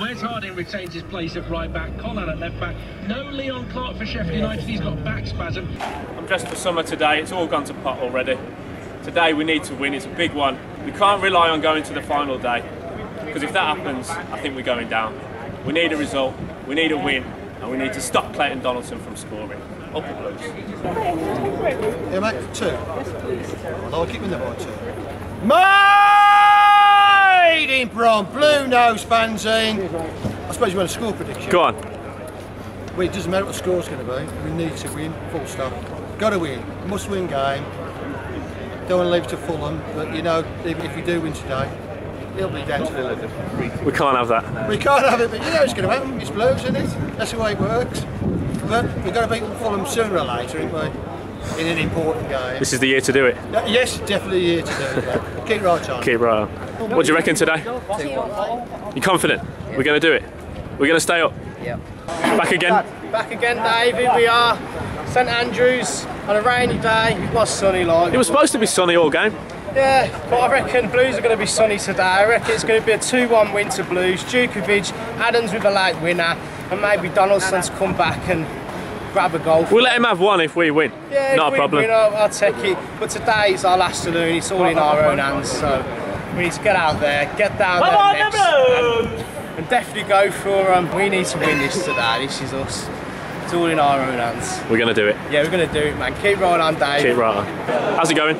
Wes Harding retains his place at right back, Colin at left back. No Leon Clarke for Sheffield United, he's got back spasm. I'm dressed for summer today. It's all gone to pot already. Today we need to win. It's a big one. We can't rely on going to the final day because if that happens, I think we're going down. We need a result. We need a win, and we need to stop Clayton Donaldson from scoring. Up the Blues. Yeah, mate, two. I like it when they're by two. Made Brom, blue nose fanzine. I suppose you want a score prediction. Go on. Well, it doesn't matter what the score's going to be. We need to win, full stop. Got to win. Must win game. Don't want to leave it to Fulham, but you know, if, if we do win today, it'll be down to the 11. We can't have that. We can't have it, but you know it's going to happen. It's blues, isn't it? That's the way it works. But we've got to beat Fulham sooner or later, ain't we? In an important game. This is the year to do it. Yes, definitely the year to do it. Keep right on. Keep right on. What do you reckon today? You confident? We're going to do it. We're going to stay up. Yep. Back again. Back again, Dave. Here we are. St Andrews on a rainy day. It was sunny, like. It was supposed to be sunny all game. Yeah, but I reckon Blues are going to be sunny today. I reckon it's going to be a 2-1 win to Blues. Jutkiewicz, Adams with a late winner, and maybe Donaldson's come back and grab a goal. We'll let him have one if we win. Yeah, Not if a we problem. Win, I'll, I'll take it. But today is our last saloon. It's all in our own hands. So we need to get out there, get down Come there on, next, the and, and definitely go for. Um, we need to win this today. This is us. It's all in our own hands. We're going to do it. Yeah, we're going to do it, man. Keep rolling on, Dave. Keep rolling. on. How's it going?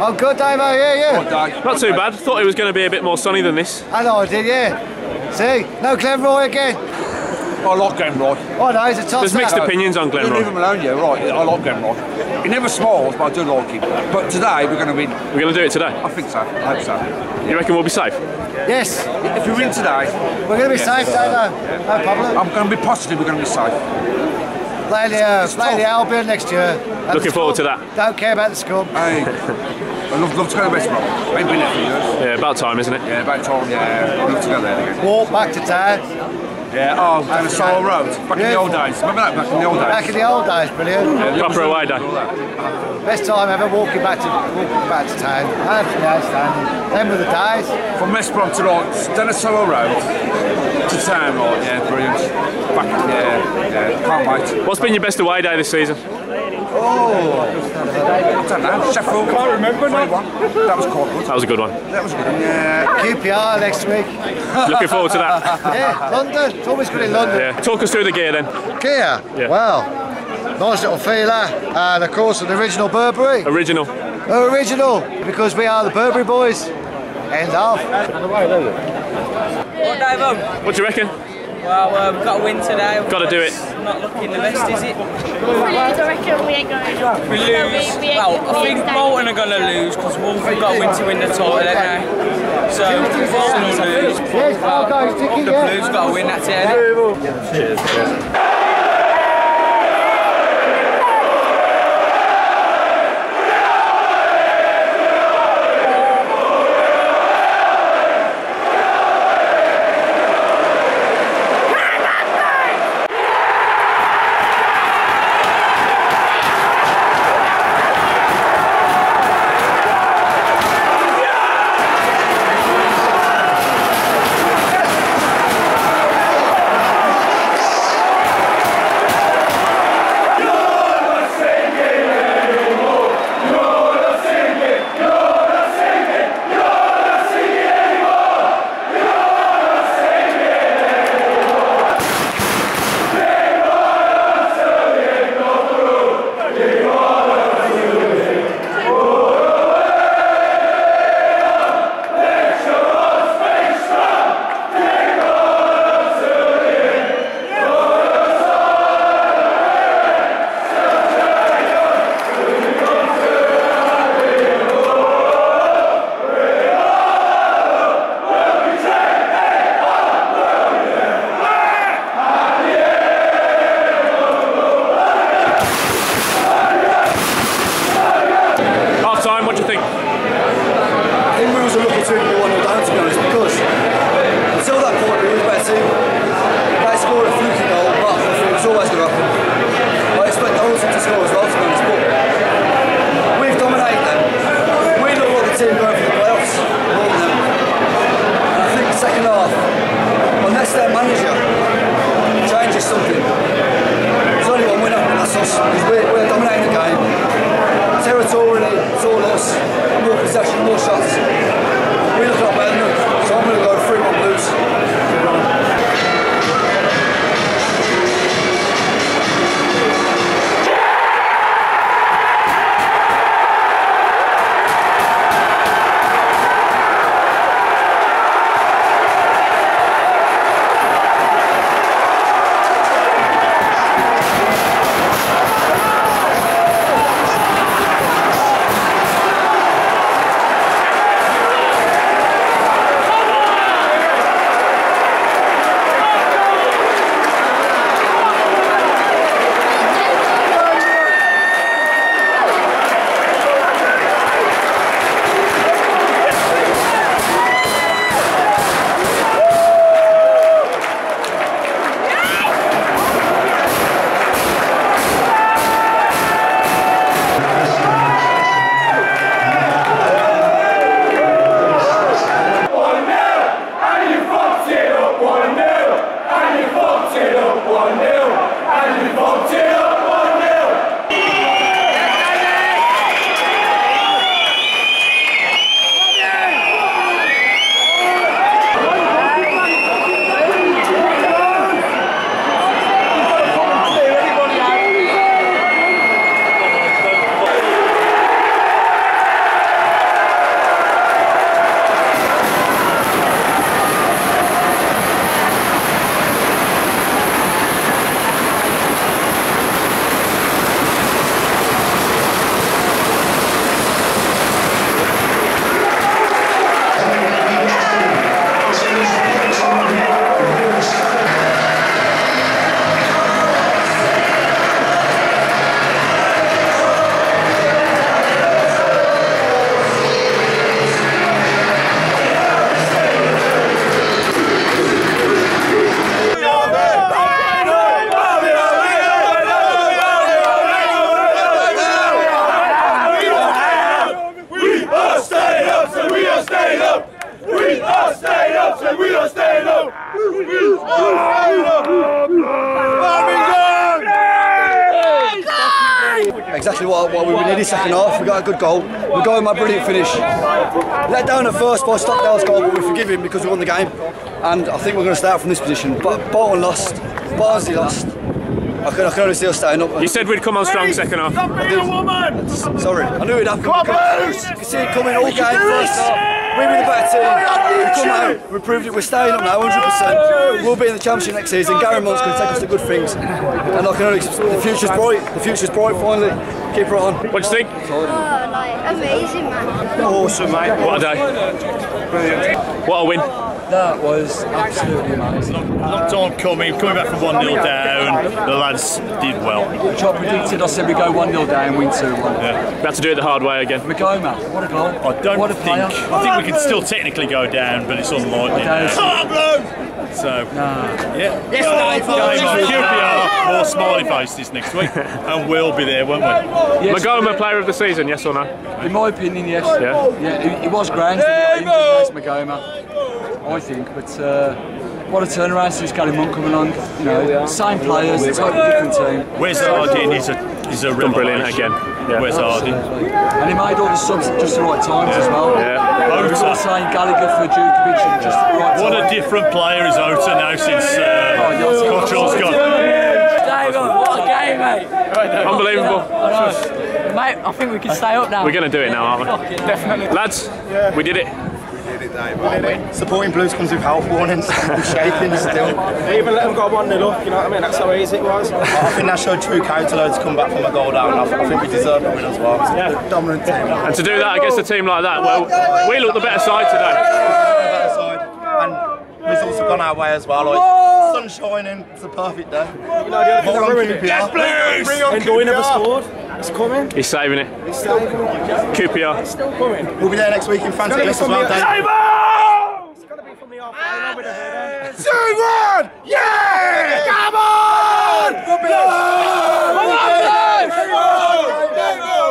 Oh, good, Dave. Oh, yeah, yeah. Not too bad. Thought it was going to be a bit more sunny than this. I know I did, yeah. See, no Glen Roy again. I like Glen Roy. Oh, no, he's a toss There's mixed opinions on Glen You leave him alone, yeah, right. I like Glen Roy. He never smiles, but I do like him. But today we're going to win. We're going to do it today. I think so. I hope so. You reckon we'll be safe? Yes, If we win today, we're going to be safe, Dave. No problem. I'm going to be positive we're going to be safe. Play the, uh, play the Albion next year. And Looking forward to that. Don't care about the scum. Hey, I love, love to go to West Brom. Ain't been there for years. Yeah, about time, isn't it? Yeah, about time. Yeah, I love to go there again. Walk back to town. Yeah. Oh, down the Sorrel Road. Back in the old days. Remember that? Back in the old days. Back in the old days, brilliant. Yeah, Proper away day. Best time ever walking back to walking back to town. Absolutely outstanding. Them were the days. From West Brom to like down the Sorrel Road to town, right? Yeah, brilliant. Back, yeah, yeah. Can't wait. What's been your best away day this season? I don't know. Sheffield. Can't remember now. That was quite good. That was a good one. That was good. Yeah. QPR next week. Looking forward to that. Yeah, London. It's always good in London. Yeah. Talk us through the gear then. Gear? Yeah. Well, nice little feeler, and of course the original Burberry. Original. Original, because we are the Burberry boys. End of. What day of What do you reckon? Well, uh, we've got to win today. Gotta do it. Not looking the best, is it? I reckon we ain't going We lose. we ain't- well, I think Bolton are going to lose because Wolves have got to win to win the title, don't they? So Bolton will lose. Yes, I'll go, Dicky, The. Blues got to win, that's it. innit? Exactly what, what we needed second half. We got a good goal. We're going my brilliant finish. Let down at first by Stockdale's goal, but we forgive him because we won the game. And I think we're going to start from this position. But Bolton lost. Barnsley lost. I can, I can only see us staying up. You said we'd come on strong second half. Sorry, I knew it'd happen. Come on, Blues! You can see it coming all game first half. We were the better team. We've come out, we proved it. We're staying up now, 100%. We'll be in the championship next season. Garry Monk's going to take us to good things. And I can only, the future's bright. The future's bright finally. Keep it on. What do you think? Oh, like, amazing, man. Awesome, mate. What a day. Brilliant. What a win. That was absolutely amazing. Long time coming, coming back from 1 0 down. The lads did well. Which I predicted, I said we go 1 0 down, win 2 1. Yeah. We have to do it the hard way again. Maghoma, what a goal. I don't what a think. player. I think we can still technically go down, but it's unlikely. Ah, so, yeah. Yes, Dave. Game on QPR, more smiley faces next week, and we'll be there, won't we? Yes, Maghoma player of the season, yes or no? In my opinion, yes. Yeah. Yeah, he, he was grand. He got Maghoma, I think. But uh, what a turnaround since Garry Monk coming along. You know, same players, totally different team. Wes Harding? He's a, he's a Done brilliant revelation. again. Yeah. Wes Harding? And he made all the subs at just the right times as well. Yeah. We were saying Gallagher for Jutkiewicz at just the right What time. a different player is Jota now since uh, Cotterill's gone. Dave, what a game, mate. Unbelievable. Mate, I think we can stay up now. We're going to do it now, aren't we? Definitely. Lads, we did it. Supporting Blues comes with health warnings. We're shaking still. They even let them go 1 0 up, you know what I mean? That's how easy it was. I think that showed true character though to come back from a goal down. I, I think we deserve the win as well. Yeah. Dominant team. And to do that against a team like that, well, we look the better side today. Better side. And results have gone our way as well. Like, sun shining, it's a perfect day. You know, the other thing that ruined. Yes, And Doyle never scored. It's coming. He's saving it. It's still coming. QPR. It's still coming. We'll be there next week in Frantic It's as gonna well, be Dave. It's got to be from the half line over the header. Two, one! Yeah! Come on! Come on! Come on!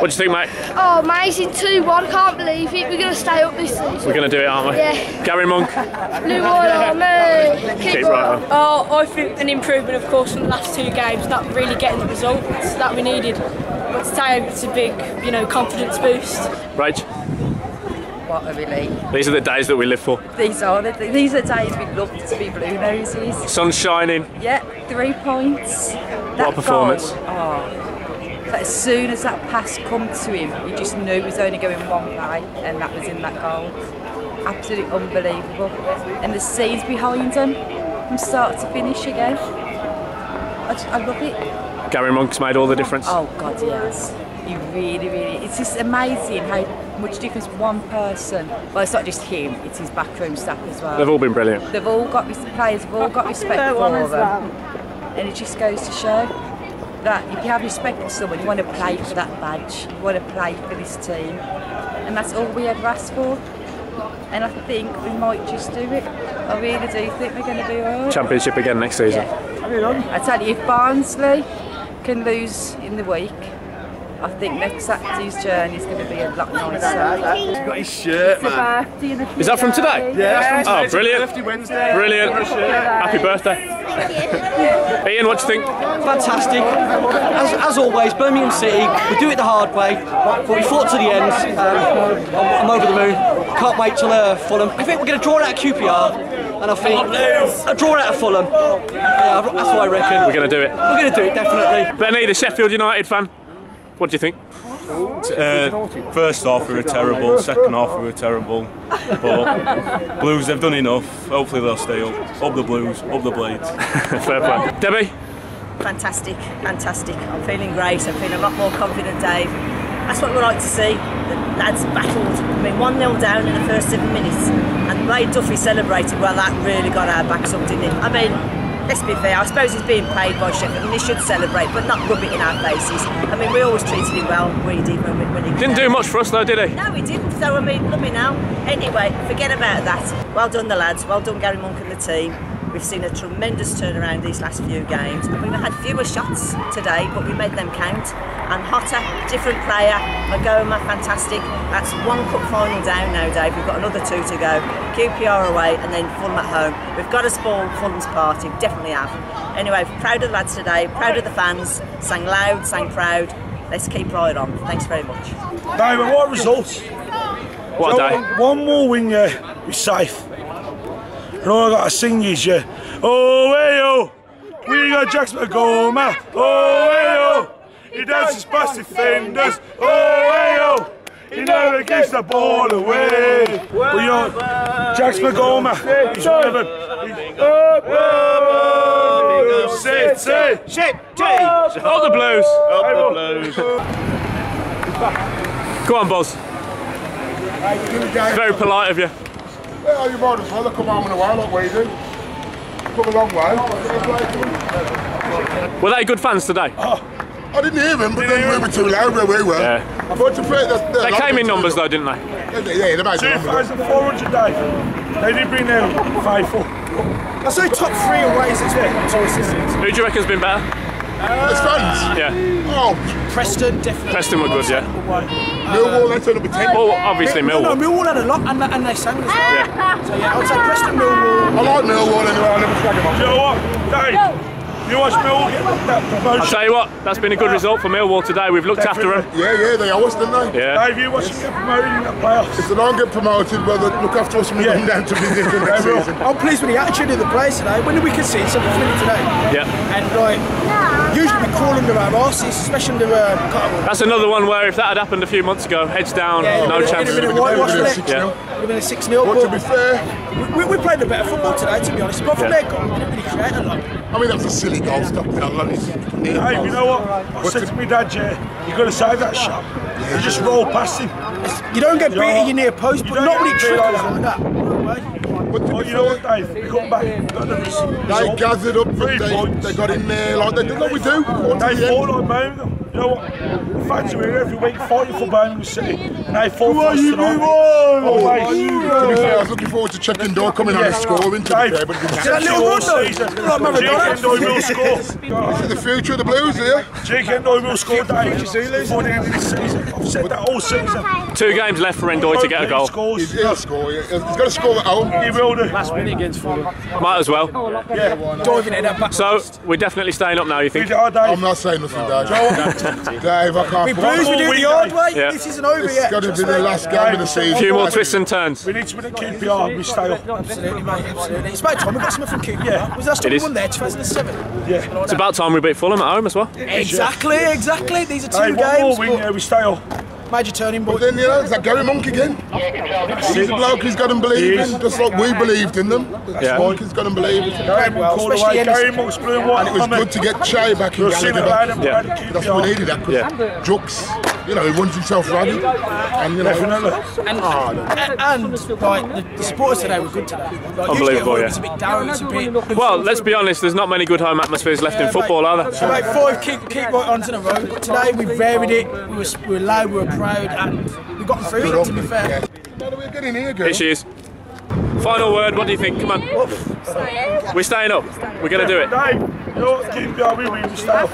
What do you think, mate? Oh, amazing 2 1. Can't believe it. We're going to stay up this season. We're going to do it, aren't we? Yeah. Garry Monk, Blue Wall Army. keep right on. Oh, I think an improvement, of course, from the last two games, not really getting the results that we needed. But today it's a big, you know, confidence boost. Rach, What a relief. these are the days that we live for. These are the, these are days we'd love to be blue noses. Sun's shining. Yeah, three points. That What a performance. goal, oh, but as soon as that pass come to him, you just knew it was only going one way, and that was in that goal. Absolutely unbelievable. And the scenes behind him, from start to finish again. I, just, I love it. Garry Monk's made all the difference. Oh God, yes. He really, really. It's just amazing how much difference one person. Well, it's not just him; it's his backroom staff as well. They've all been brilliant. They've all got res- players. Have all got respect for one them, as well. and it just goes to show that if you have respect for someone, you want to play for that badge. You want to play for this team, and that's all we ever ask for. And I think we might just do it. I really do think we're going to do all right. Championship again next season. I tell you, if Barnsley can lose in the week, I think next Saturday's journey is going to be a lot nicer. He's got his shirt, man. Is that from today? Yeah, that's from Oh, brilliant. Birthday Wednesday. Brilliant. Got a. Happy birthday. Ian, what do you think? Fantastic. As, as always, Birmingham City, we do it the hard way, but we fought to the end. Um, I'm, I'm over the moon. Can't wait till uh, Fulham. I think we're going to draw it out of QPR, and I think a draw it out of Fulham. Yeah, that's what I reckon. We're going to do it. We're going to do it, definitely. Benny, the Sheffield United fan. What do you think? Uh, first half we were terrible, second half we were terrible. But Blues, they've done enough. Hopefully they'll stay up. Up the Blues, up the Blades. Fair play. Debbie? Fantastic, fantastic. I'm feeling great. I'm feeling a lot more confident, Dave. That's what we like to see. The lads battled. I mean, 1 0 down in the first seven minutes. And the way Duffy celebrated, well, that really got our backs up, didn't it? I mean, let's be fair. I suppose he's being paid by Sheffield and he should celebrate, but not rub it in our faces. I mean, we always treated him well. We did when, when he Didn't do much for us though, did he? no, he didn't. So I mean, look me now. Anyway, forget about that. Well done, the lads. Well done, Garry Monk and the team. We've seen a tremendous turnaround these last few games. We've had fewer shots today, but we made them count. And Jota, different player. Maghoma, fantastic. That's one cup final down now, Dave. We've got another two to go. QPR away, and then Fulham at home. We've got to spoil Fulham's party. Definitely have. Anyway, proud of the lads today. Proud of the fans. Sang loud, sang proud. Let's keep right on. Thanks very much. David, what results? What a So, day. One more win, yeah, we're safe. And all I got to sing is, yeah, oh, hey, oh, we got Jackson Maghoma, oh, hey, oh, he dances past defenders, oh, hey, oh, he never gives the ball away. We got Jax Maghoma, he's never, he's, oh, sit, sit, sit, Up the Blues. Up the Blues. Go on, Boz. Very polite of you. Well, you might as well come home in a while like we do. Come a long way. Were they good fans today? Ah, I didn't hear them, but then we were too loud where we were. Yeah. I thought to play that. They came in numbers though, didn't they? Yeah, they made numbers. 2,400 days. They did bring them faithful. I say top three away is expected. Who do you reckon's been better? As fans? Yeah. Oh, Preston definitely. Preston were good, yeah. Millwall, they turned up at 10. Oh, obviously No, no, Millwall. Millwall had a lot, and, and they sang as well. Yeah. So yeah, I would say Preston, Millwall. I like Millwall anyway, I never slag them off. You know what, Dave? You watch Millwall get that I'll tell you what, that's been a good result for Millwall today. We've looked after them. Yeah, yeah, they always, didn't they? Yeah. Dave, you watch them get promoted in that playoffs. If they don't get promoted, well, they look after us when we come down to visit them next season. I'm pleased with the attitude of the players today. When did we concede something funny today? Yeah. And like, usually we call under our arses, especially under uh, Cotterill. That's another one where if that had happened a few months ago, heads down, Yeah, no it'd have chance. been a whitewash, wouldn't it? Yeah. Would have been a 6 0. But to be fair, we, we played a better football today, to be honest. Apart from Yeah. their goal, we didn't really create a lot. I mean, that's a silly goal, stop it. I love it. Hey, you know what? I said to my dad, yeah, you got to save that shot. You just roll past him. You don't get You beat at your near post, but don't nobody get beat trickles like like that. But Oh, you know what, Dave? We come back. Got the result. They gathered up, Three they, points. they got in there like they did. Like we do. What They to the fought end. like Birmingham. You know what? The fans are here every week fighting for Birmingham City, and they fought for us you, tonight. move on? Always. To be fair, I was looking forward to checking door coming on and scoring. To be Dave, fair, but it didn't that little run though, like Maradona. Jake will score. This is the future of the Blues here. Jake Ndoye will score, Dave, before the end of the season. I've said that all season. Two games left for Ndoye to get a goal. He's, he'll score. yeah. He's got to score at home. He will do. Last minute against Fulham. Might as well. Yeah. Diving in that back. So we're definitely staying up now. You think? I'm not saying nothing, Dave. Dave, I can't. We Blues, we do the oh, hard way. Yeah. This isn't over It's yet. got to be the last game of the season. A few more twists and turns. We need to win at QPR. We stay up. Absolutely, mate. Absolutely. It's about time we got something from QPR. Yeah. Was the last time we won there? 2007. Yeah. It's about time we beat Fulham at home as well. Exactly, exactly. These are Hey, two one more games. win, yeah, we stay up. Major turning But then, you know, it's like Garry Monk again. He's a bloke he's got to believe in, just like we believed in them. That's Yeah. Monk has got to believe in. Garry Monk called especially away. Garry Monk's blue and white. And it was good to get Che back in We'll see Gallagher it back. later. Yeah. Yeah. That's what we needed that because Yeah. Jux, you know, he runs himself ragged. And, you know, Definitely. And, ah, and, and like, the, the supporters today were good today. Like, Unbelievable, usually at home yeah. It's a bit down, it's a bit. Well, let's be honest. There's not many good home atmospheres left in football, are So there? like five keep keep right on to the road. But today we varied it. We were, we were loud, we were proud, and we got through it. To be fair. No, we're getting here, girl. Here she is. Final word. What do you think? Come on. We're staying up. We're gonna do it. Dave, you know what? We. We stay up.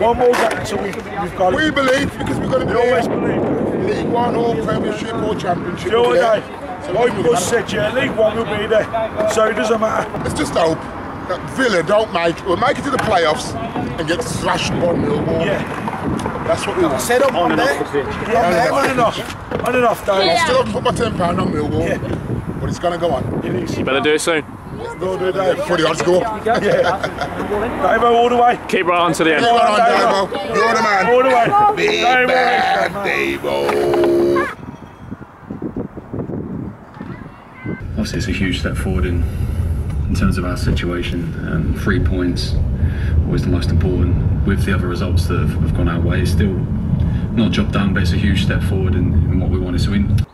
One more game until we, we've got it. We believe because we're going to be always believe. League One or Premiership or Championship. You know what, we're there. So Like Gus said, yeah, League One will be there. So it doesn't matter. Let's just hope that Villa don't make we'll make it to the playoffs and get thrashed by Millwall. Yeah. That's what we want. Set up on there. Yeah, on and off. On and off, Dave. I still haven't put my ten pound on Millwall, but it's gonna go on. You better do it soon. Go do it, Dave. For the odds go up. Yeah. Dave, all the way. Keep right on to the end. Come on, Davo. You're the man. All the way. Big Dave, bad Davo. obviously it's a huge step forward in in terms of our situation. Um, three points, always the most important. With the other results that have, have gone our way, it's still not job done, but it's a huge step forward in, in what we wanted to win.